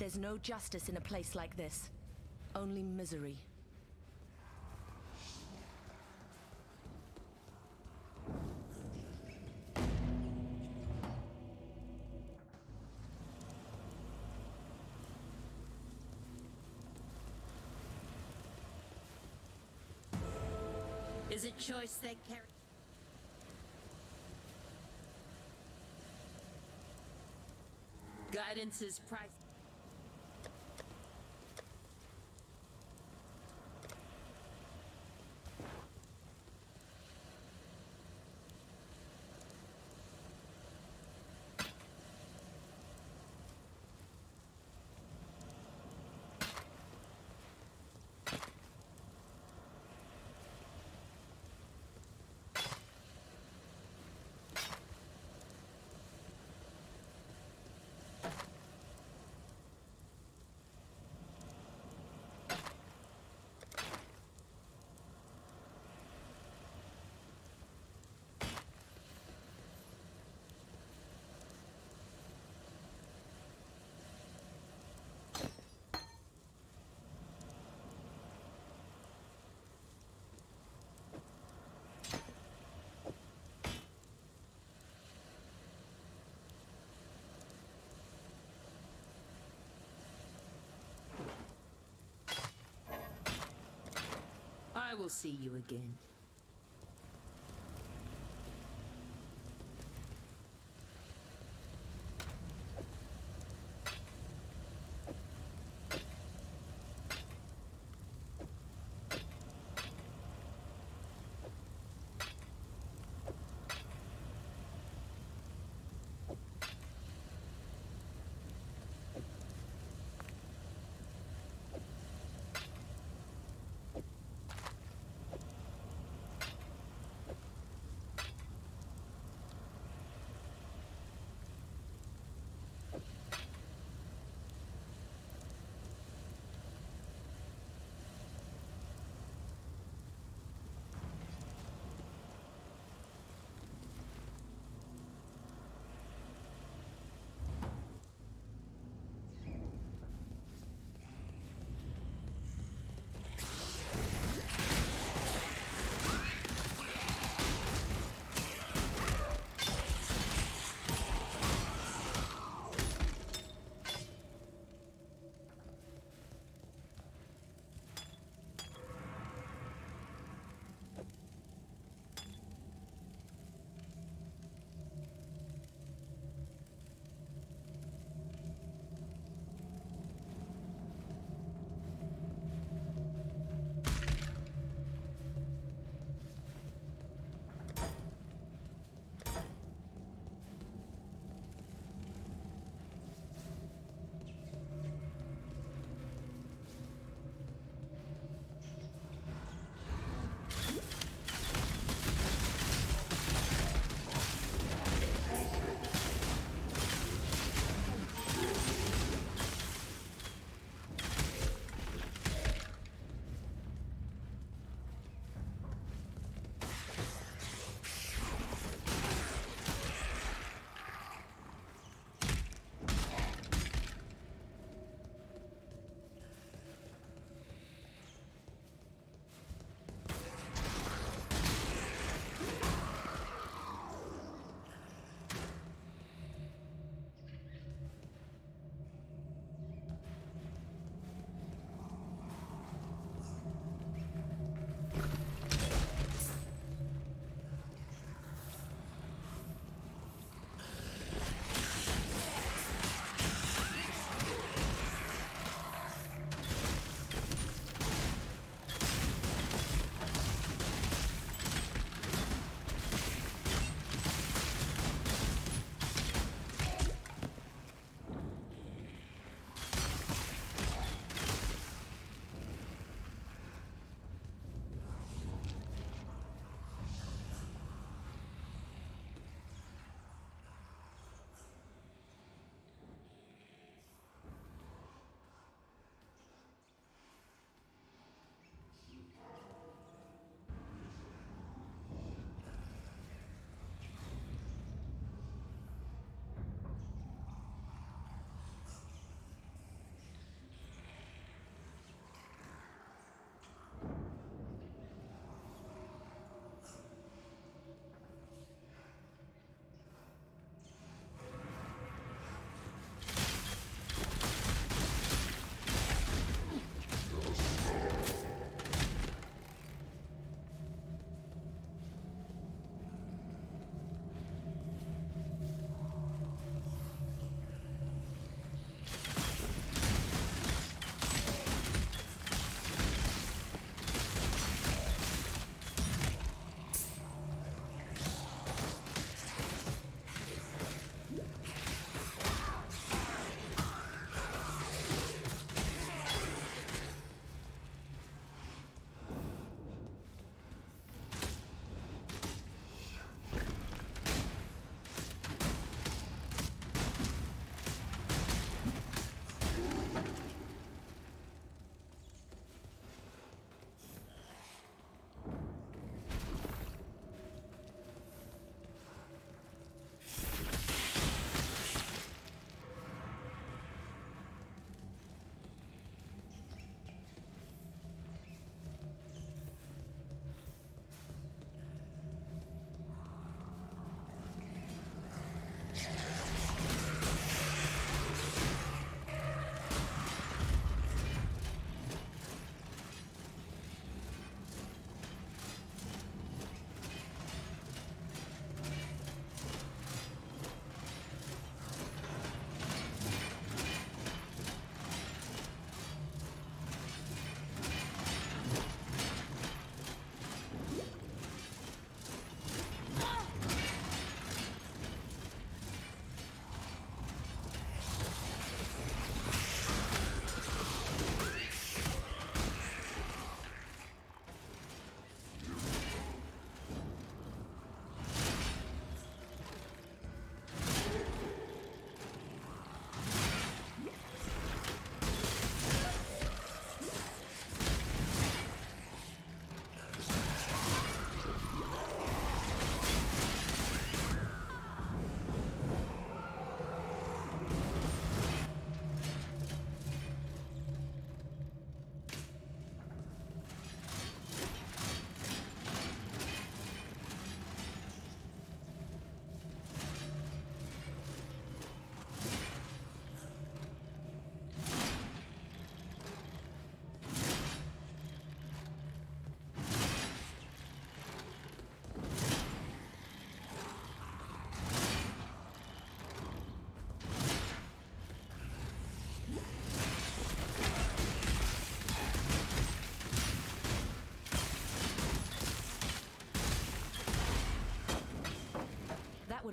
There's no justice in a place like this. Only misery. Is it choice they carry? Guidance is price. I will see you again.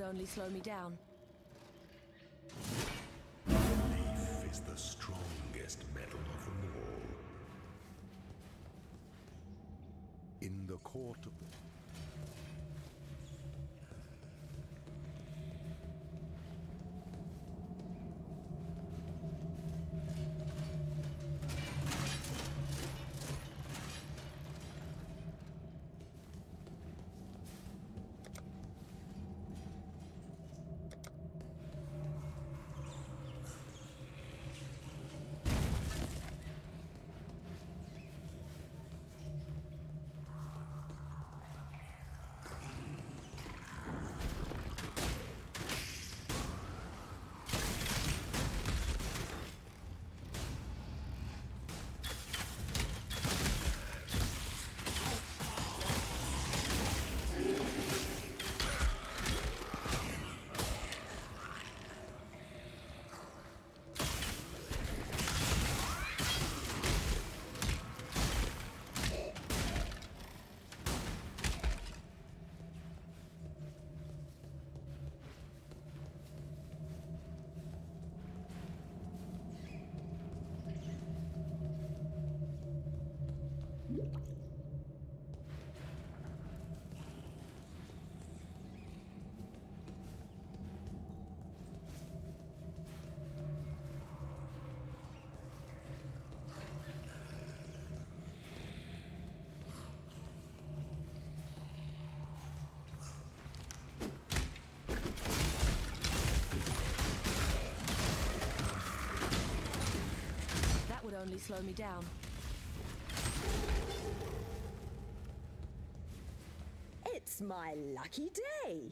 Only slow me down. Belief is the strongest metal of them all. In the court of That slow me down. It's my lucky day.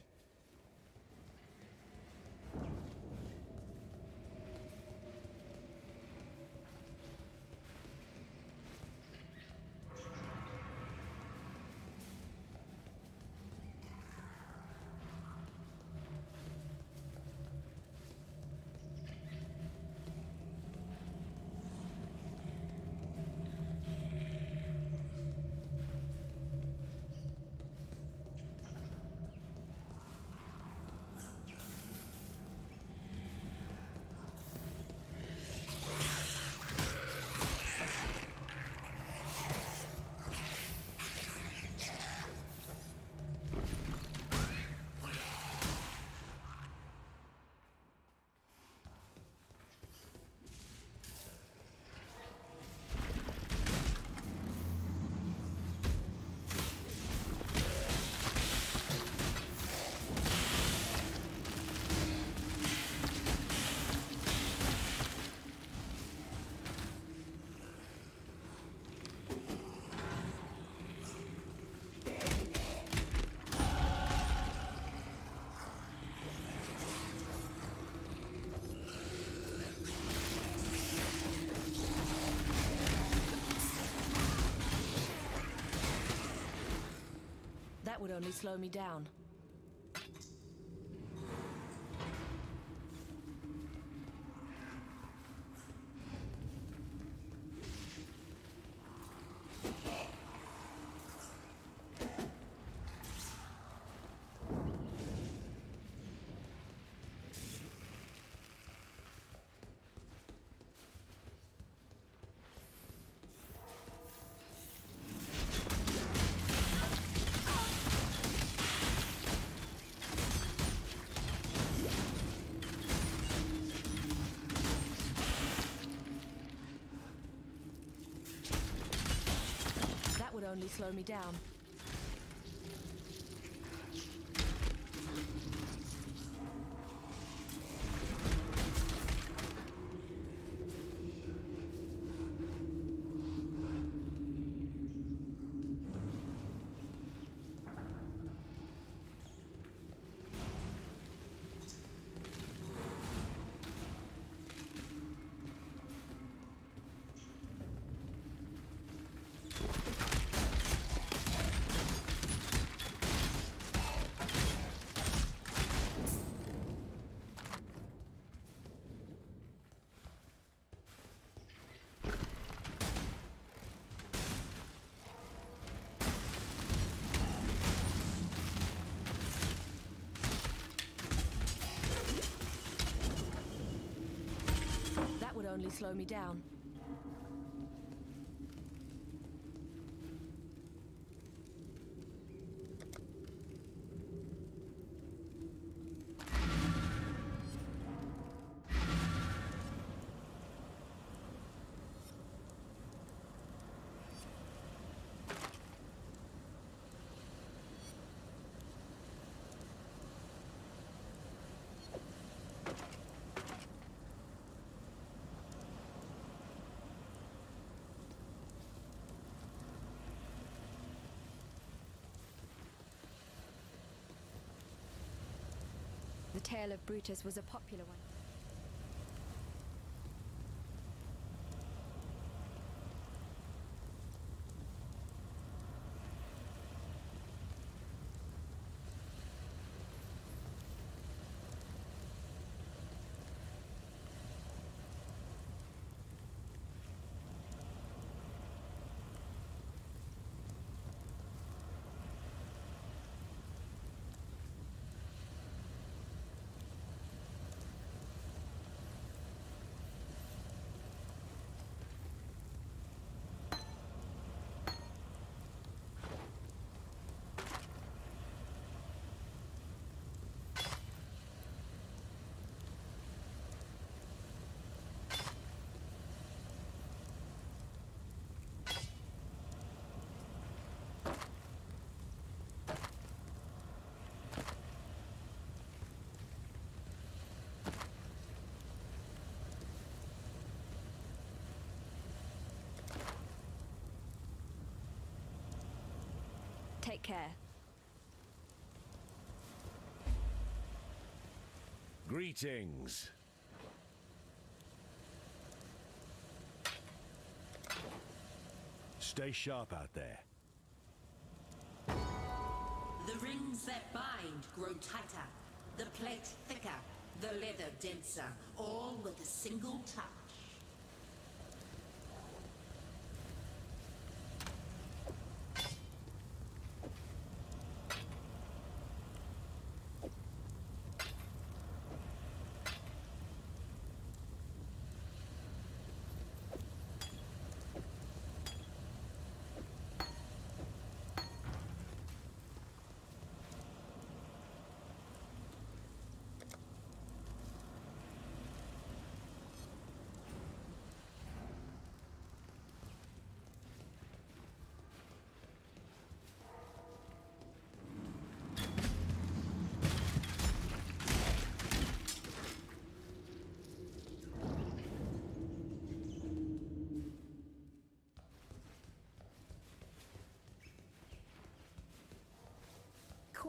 Would only slow me down. That would only slow me down. Only slow me down. Tale of Brutus was a popular one. Care. Greetings. Stay sharp out there. The rings that bind grow tighter, the plate thicker, the leather denser, all with a single touch.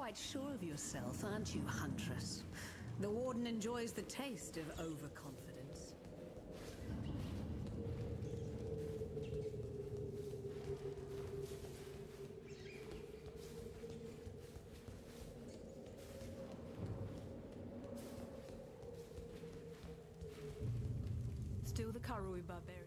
Quite sure of yourself, aren't you, Huntress? The Warden enjoys the taste of overconfidence. Still the Karui barbarian.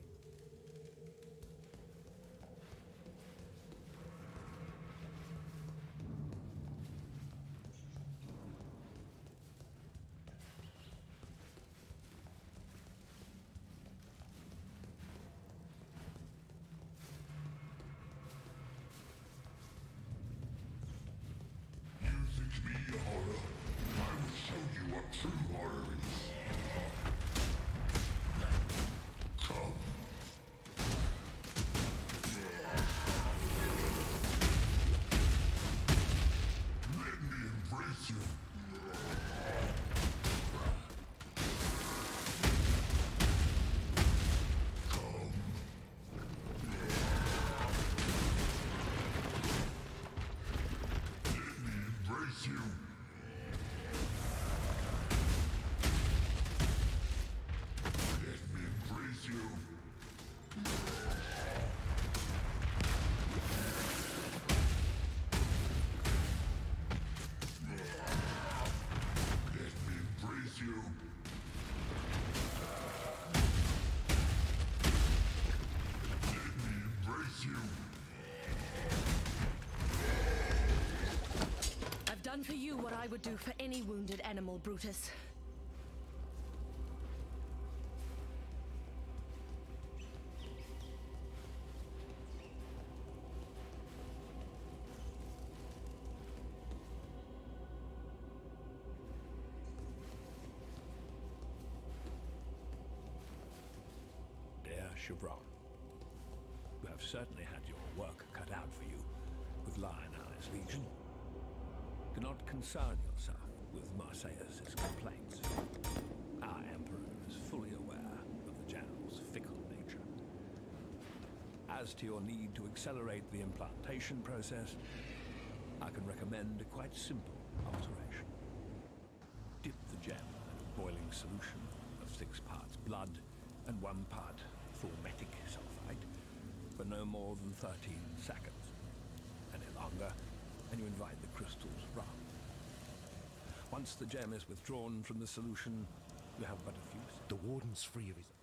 action. what I would do for any wounded animal, Brutus. Dear Shavronne, you have certainly had your work cut out for you with Lion Eyes Legion. Do not concern yourself with Marceus' complaints. Our Emperor is fully aware of the General's fickle nature. As to your need to accelerate the implantation process, I can recommend a quite simple alteration. Dip the gem in a boiling solution of six parts blood and one part formetic sulfite for no more than 13 seconds. Any longer, and you invite the crystals round. Once the gem is withdrawn from the solution, you have but a few The Warden's free of his...